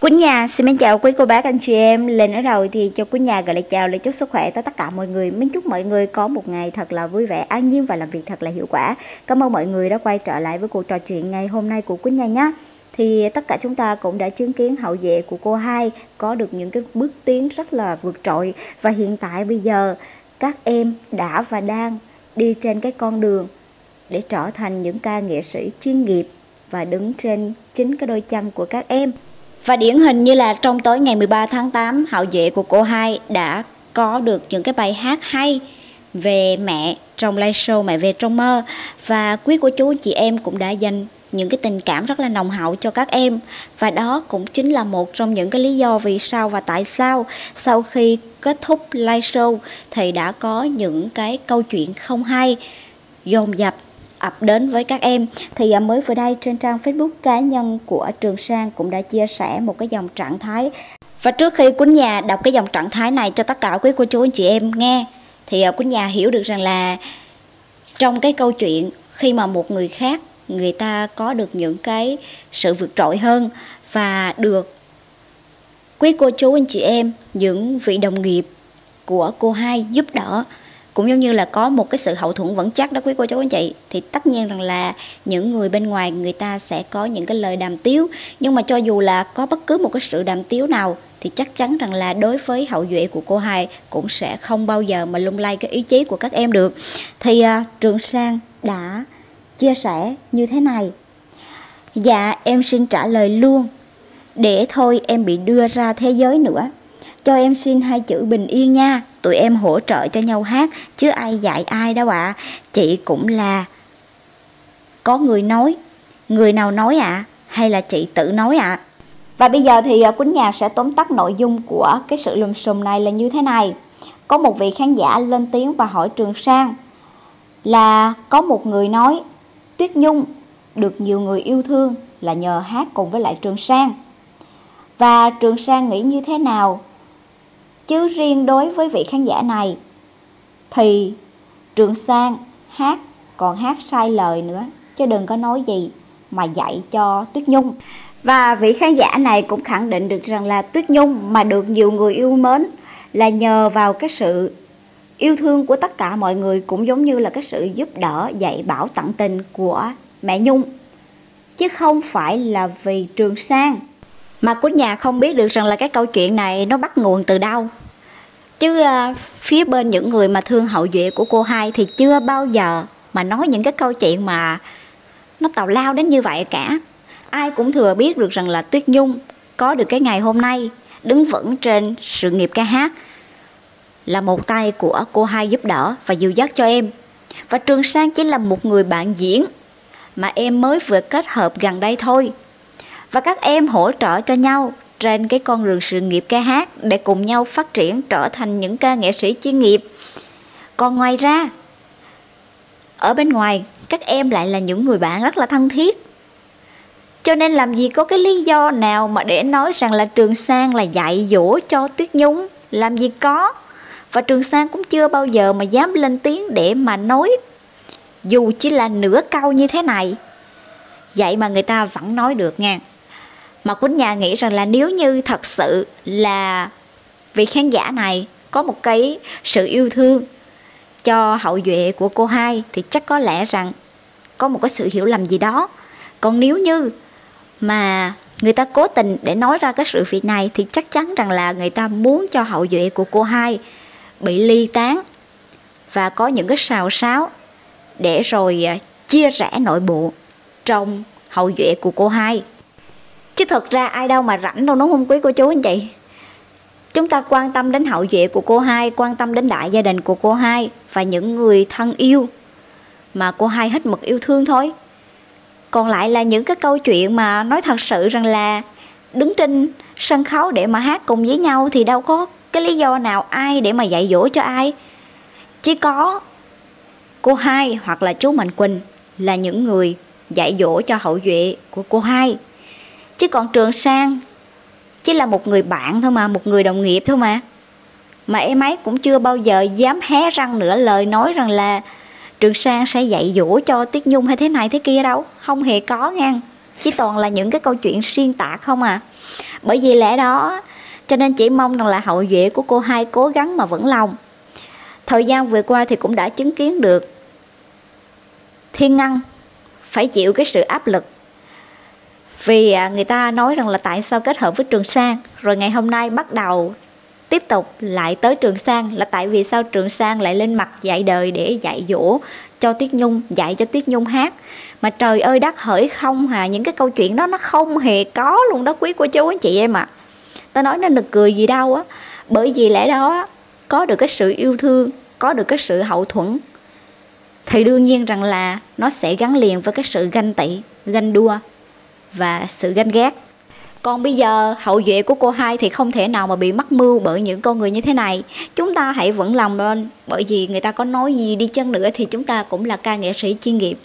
Quýnh nhà, xin mến chào quý cô bác anh chị em. Lên ở đầu thì cho Quýnh nhà gửi lời chào lời chúc sức khỏe tới tất cả mọi người. Mến chúc mọi người có một ngày thật là vui vẻ, an nhiên và làm việc thật là hiệu quả. Cảm ơn mọi người đã quay trở lại với cuộc trò chuyện ngày hôm nay của Quýnh nhà nhé. Thì tất cả chúng ta cũng đã chứng kiến hậu vệ của cô hai có được những cái bước tiến rất là vượt trội. Và hiện tại bây giờ các em đã và đang đi trên cái con đường để trở thành những ca nghệ sĩ chuyên nghiệp và đứng trên chính cái đôi chân của các em. Và điển hình như là trong tối ngày 13 tháng 8, hậu vệ của cô hai đã có được những cái bài hát hay về mẹ trong live show Mẹ về trong mơ. Và quý cô chú chị em cũng đã dành những cái tình cảm rất là nồng hậu cho các em. Và đó cũng chính là một trong những cái lý do vì sao và tại sao sau khi kết thúc live show thì đã có những cái câu chuyện không hay dồn dập ập đến với các em. Thì à, mới vừa đây trên trang Facebook cá nhân của Trường Sang cũng đã chia sẻ một cái dòng trạng thái. Và trước khi Quýnh Nhà đọc cái dòng trạng thái này cho tất cả quý cô chú, anh chị em nghe, thì à, Quýnh Nhà hiểu được rằng là trong cái câu chuyện khi mà một người khác, người ta có được những cái sự vượt trội hơn và được quý cô chú, anh chị em, những vị đồng nghiệp của cô hai giúp đỡ cũng giống như là có một cái sự hậu thuẫn vững chắc đó quý cô chú anh chị thì tất nhiên rằng là những người bên ngoài người ta sẽ có những cái lời đàm tiếu. Nhưng mà cho dù là có bất cứ một cái sự đàm tiếu nào thì chắc chắn rằng là đối với hậu duệ của cô hai cũng sẽ không bao giờ mà lung lay cái ý chí của các em được. Thì uh, trường sang đã chia sẻ như thế này. Dạ em xin trả lời luôn. Để thôi em bị đưa ra thế giới nữa cho em xin hai chữ bình yên nha tụi em hỗ trợ cho nhau hát, chứ ai dạy ai đâu ạ à. chị cũng là có người nói người nào nói ạ à? hay là chị tự nói ạ à? và bây giờ thì à, quýnh nhà sẽ tóm tắt nội dung của cái sự lùm xùm này là như thế này có một vị khán giả lên tiếng và hỏi trường sang là có một người nói, tuyết nhung, được nhiều người yêu thương là nhờ hát cùng với lại trường sang và trường sang nghĩ như thế nào chứ riêng đối với vị khán giả này. Thì Trường Sang hát, còn hát sai lời nữa, chứ đừng có nói gì mà dạy cho Tuyết Nhung. Và vị khán giả này cũng khẳng định được rằng là Tuyết Nhung mà được nhiều người yêu mến là nhờ vào cái sự yêu thương của tất cả mọi người, cũng giống như là cái sự giúp đỡ, dạy bảo tận tình của mẹ Nhung. Chứ không phải là vì Trường Sang mà của nhà không biết được rằng là cái câu chuyện này nó bắt nguồn từ đâu. Chứ uh, phía bên những người mà thương hậu duệ của cô hai thì chưa bao giờ mà nói những cái câu chuyện mà nó tào lao đến như vậy cả. Ai cũng thừa biết được rằng là tuyết nhung có được cái ngày hôm nay đứng vững trên sự nghiệp ca hát là một tay của cô hai giúp đỡ và dìu dắt cho em. Và trường sang chỉ là một người bạn diễn mà em mới vừa kết hợp gần đây thôi và các em hỗ trợ cho nhau trên cái con đường sự nghiệp ca hát để cùng nhau phát triển trở thành những ca nghệ sĩ chuyên nghiệp. Còn ngoài ra, ở bên ngoài các em lại là những người bạn rất là thân thiết. Cho nên làm gì có cái lý do nào mà để nói rằng là Trường Sang là dạy dỗ cho Tuyết Nhung, làm gì có. Và Trường Sang cũng chưa bao giờ mà dám lên tiếng để mà nói dù chỉ là nửa câu như thế này. Vậy mà người ta vẫn nói được nha mà Quýnh Nhà nghĩ rằng là nếu như thật sự là vị khán giả này có một cái sự yêu thương cho hậu duệ của cô hai, thì chắc có lẽ rằng có một cái sự hiểu lầm gì đó. Còn nếu như mà người ta cố tình để nói ra cái sự việc này, thì chắc chắn rằng là người ta muốn cho hậu duệ của cô hai bị ly tán và có những cái xào xáo để rồi à, chia rẽ nội bộ trong hậu duệ của cô hai chứ thật ra ai đâu mà rảnh đâu, nó không quý cô chú anh chị. Chúng ta quan tâm đến hậu duệ của cô hai, quan tâm đến đại gia đình của cô hai và những người thân yêu. Mà cô hai hết mực yêu thương thôi. Còn lại là những cái câu chuyện mà nói thật sự rằng là đứng trên sân khấu để mà hát cùng với nhau thì đâu có cái lý do nào ai để mà dạy dỗ cho ai. Chỉ có cô hai hoặc là chú mạnh quỳnh là những người dạy dỗ cho hậu duệ của cô hai chứ còn trường sang chỉ là một người bạn thôi mà, một người đồng nghiệp thôi mà. Mà em ấy cũng chưa bao giờ dám hé răng nữa, lời nói rằng là trường sang sẽ dạy dỗ cho tuyết nhung hay thế này thế kia đâu. Không hề có ngang chỉ toàn là những cái câu chuyện xuyên tạc không à. Bởi vì lẽ đó, cho nên chỉ mong rằng là hậu duệ của cô hai cố gắng mà vững lòng. Thời gian vừa qua thì cũng đã chứng kiến được thiên ngăn phải chịu cái sự áp lực vì à, người ta nói rằng là tại sao kết hợp với trường sang? Rồi ngày hôm nay bắt đầu tiếp tục lại tới trường sang là tại vì sao trường sang lại lên mặt dạy đời để dạy dỗ cho Tuyết nhung, dạy cho Tuyết nhung hát? Mà trời ơi, đất hỡi không hà, những cái câu chuyện đó nó không hề có luôn đó, quý cô chú, anh chị em ạ. À. ta nói nó nực cười gì đâu á. Bởi vì lẽ đó, có được cái sự yêu thương, có được cái sự hậu thuẫn, thì đương nhiên rằng là nó sẽ gắn liền với cái sự ganh tị, ganh đua và sự ganh ghét. Còn bây giờ, hậu duệ của cô hai thì không thể nào mà bị mắc mưu bởi những con người như thế này. Chúng ta hãy vững lòng lên, bởi vì người ta có nói gì đi chăng nữa thì chúng ta cũng là ca nghệ sĩ chuyên nghiệp.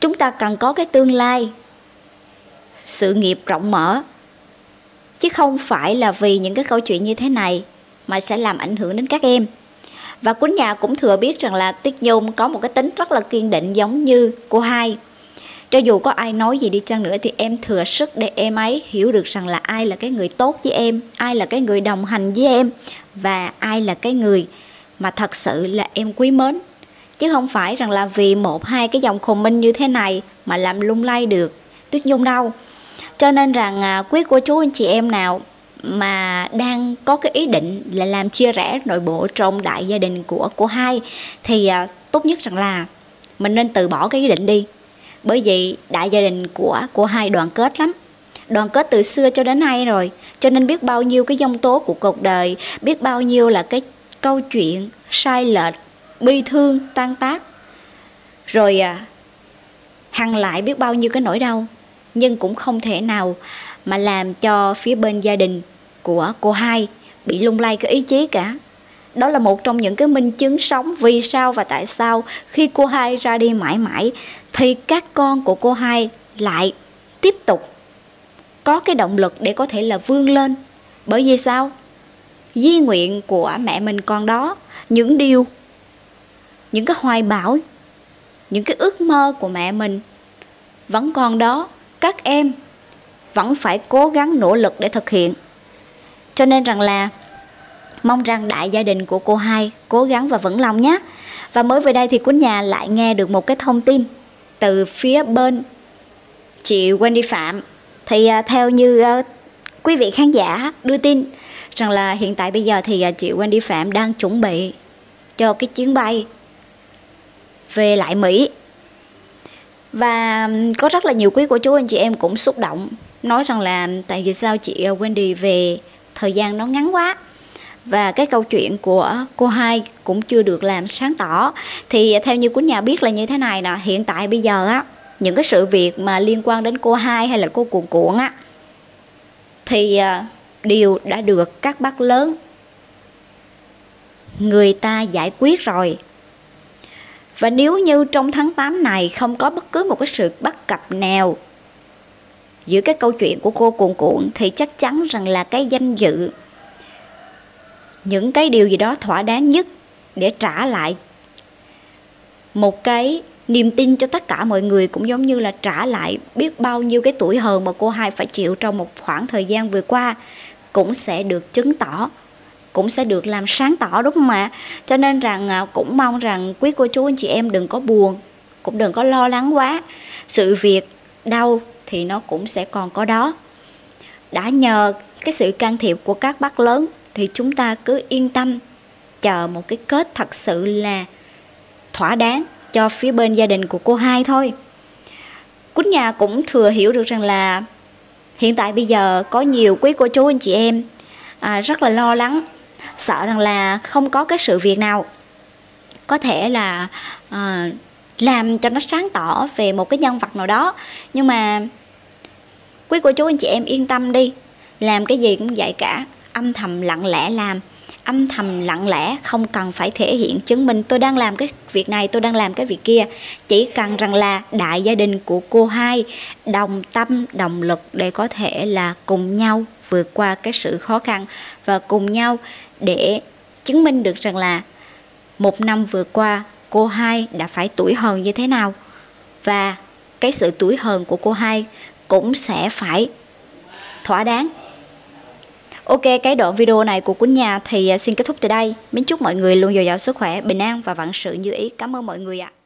Chúng ta cần có cái tương lai, sự nghiệp rộng mở, chứ không phải là vì những cái câu chuyện như thế này mà sẽ làm ảnh hưởng đến các em. Và Quýnh Nhà cũng thừa biết rằng là Tuyết Nhung có một cái tính rất là kiên định giống như cô hai cho dù có ai nói gì đi chăng nữa thì em thừa sức để em ấy hiểu được rằng là ai là cái người tốt với em ai là cái người đồng hành với em và ai là cái người mà thật sự là em quý mến. Chứ không phải rằng là vì một hai cái dòng comment như thế này mà làm lung lay được. Tuyết nhung đâu? Cho nên rằng à, quý cô chú anh chị em nào mà đang có cái ý định là làm chia rẽ nội bộ trong đại gia đình của cô hai thì à, tốt nhất rằng là mình nên từ bỏ cái ý định đi bởi vì đại gia đình của của hai đoàn kết lắm. Đoàn kết từ xưa cho đến nay rồi. Cho nên biết bao nhiêu cái dông tố của cuộc đời biết bao nhiêu là cái câu chuyện sai lệch bi thương tan tác. Rồi à, hằng lại biết bao nhiêu cái nỗi đau nhưng cũng không thể nào mà làm cho phía bên gia đình của cô hai bị lung lay cái ý chí cả. Đó là một trong những cái minh chứng sống vì sao và tại sao khi cô hai ra đi mãi mãi thì các con của cô hai lại tiếp tục có cái động lực để có thể là vươn lên. Bởi vì sao? Di nguyện của mẹ mình còn đó, những điều, những cái hoài bão, những cái ước mơ của mẹ mình vẫn còn đó. Các em vẫn phải cố gắng nỗ lực để thực hiện. Cho nên rằng là mong rằng đại gia đình của cô hai cố gắng và vững lòng nhé. Và mới về đây thì Quýnh Nhà lại nghe được một cái thông tin từ phía bên chị Wendy Phạm. Thì à, theo như à, quý vị khán giả đưa tin rằng là hiện tại bây giờ thì à, chị Wendy Phạm đang chuẩn bị cho cái chuyến bay về lại Mỹ. Và có rất là nhiều quý của chú anh chị em cũng xúc động, nói rằng là tại vì sao chị Wendy về thời gian nó ngắn quá và cái câu chuyện của cô hai cũng chưa được làm sáng tỏ. Thì theo như của nhà biết là như thế này nè, hiện tại bây giờ á, những cái sự việc mà liên quan đến cô hai hay là cô cuộn cuộn á, thì à, đều đã được các bác lớn, người ta giải quyết rồi. Và nếu như trong tháng 8 này không có bất cứ một cái sự bất cập nào giữa cái câu chuyện của cô cuộn cuộn, thì chắc chắn rằng là cái danh dự những cái điều gì đó thỏa đáng nhất để trả lại. Một cái niềm tin cho tất cả mọi người cũng giống như là trả lại biết bao nhiêu cái tuổi hờn mà cô hai phải chịu trong một khoảng thời gian vừa qua cũng sẽ được chứng tỏ, cũng sẽ được làm sáng tỏ, đúng không ạ? Cho nên rằng à, cũng mong rằng quý cô chú anh chị em đừng có buồn, cũng đừng có lo lắng quá. Sự việc đau thì nó cũng sẽ còn có đó. Đã nhờ cái sự can thiệp của các bác lớn thì chúng ta cứ yên tâm chờ một cái kết thật sự là thỏa đáng cho phía bên gia đình của cô hai thôi. Quýnh nhà cũng thừa hiểu được rằng là hiện tại bây giờ có nhiều quý cô chú anh chị em à, rất là lo lắng sợ rằng là không có cái sự việc nào có thể là à, làm cho nó sáng tỏ về một cái nhân vật nào đó. Nhưng mà quý cô chú anh chị em yên tâm đi làm cái gì cũng vậy cả âm thầm lặng lẽ làm. Âm thầm lặng lẽ, không cần phải thể hiện chứng minh tôi đang làm cái việc này, tôi đang làm cái việc kia. Chỉ cần rằng là đại gia đình của cô hai đồng tâm, đồng lực để có thể là cùng nhau vượt qua cái sự khó khăn và cùng nhau để chứng minh được rằng là một năm vừa qua cô hai đã phải tuổi hờn như thế nào. Và cái sự tuổi hờn của cô hai cũng sẽ phải thỏa đáng. Ok, cái đoạn video này của Quýnh Nhà thì à, xin kết thúc từ đây. Mến chúc mọi người luôn dồi dào sức khỏe, bình an và vạn sự như ý. Cảm ơn mọi người ạ. À.